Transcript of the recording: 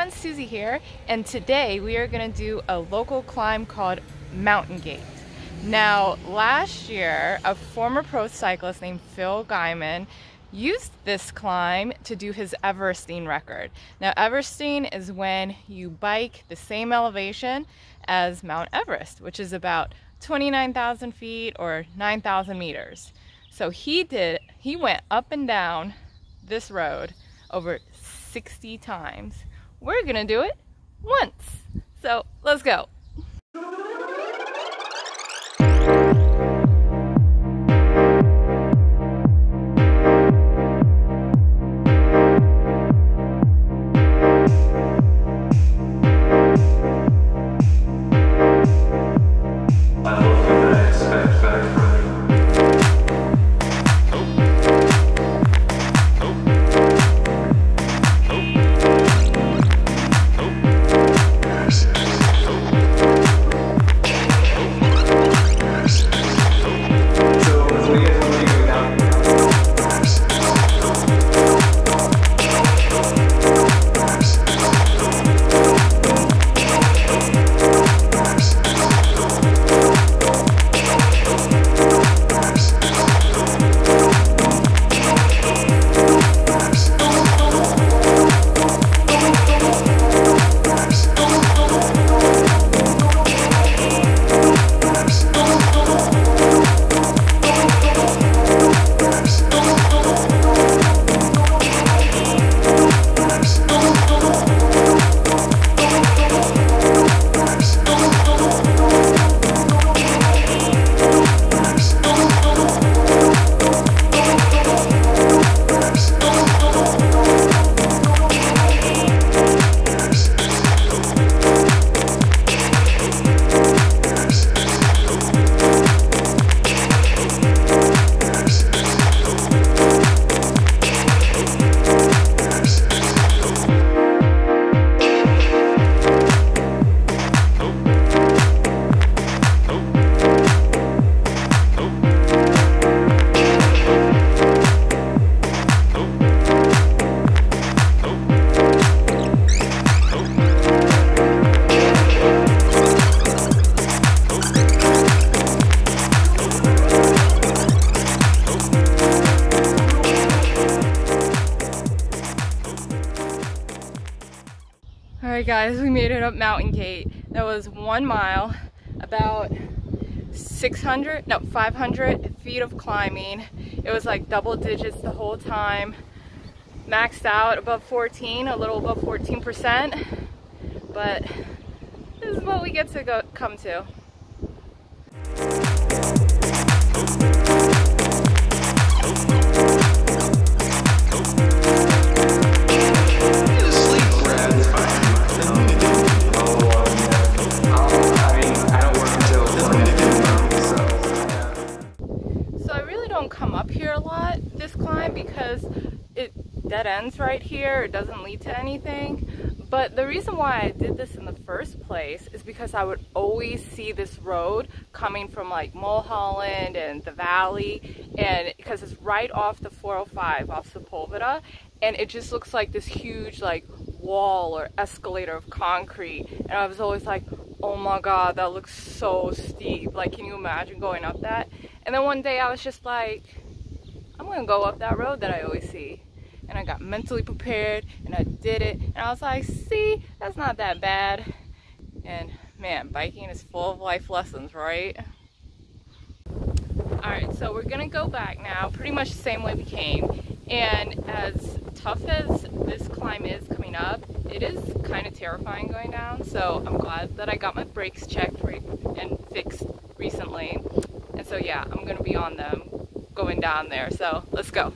everyone, Susie here, and today we are going to do a local climb called Mountain Gate. Now, last year, a former pro cyclist named Phil Gaimon used this climb to do his Everesting record. Now, Everesting is when you bike the same elevation as Mount Everest, which is about 29,000 feet or 9,000 meters. So he did, he went up and down this road over 60 times. We're gonna do it once. So let's go. Alright guys, we made it up Mountain Gate. That was one mile, about 600, no 500 feet of climbing. It was like double digits the whole time. Maxed out above 14, a little above 14%. But this is what we get to go come to. Right here. It doesn't lead to anything. But the reason why I did this in the first place is because I would always see this road coming from like Mulholland and the valley and because it's right off the 405 off Sepulveda and it just looks like this huge like wall or escalator of concrete and I was always like oh my god that looks so steep like can you imagine going up that and then one day I was just like, I'm gonna go up that road that I always see. And I got mentally prepared and I did it. And I was like, see, that's not that bad. And man, biking is full of life lessons, right? Alright, so we're gonna go back now, pretty much the same way we came. And as tough as this climb is coming up, it is kind of terrifying going down. So I'm glad that I got my brakes checked and fixed recently. And so yeah, I'm gonna be on them going down there. So let's go.